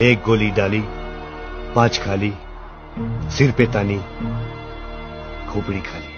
एक गोली डाली पाँच खाली सिर पे तानी खोपड़ी खाली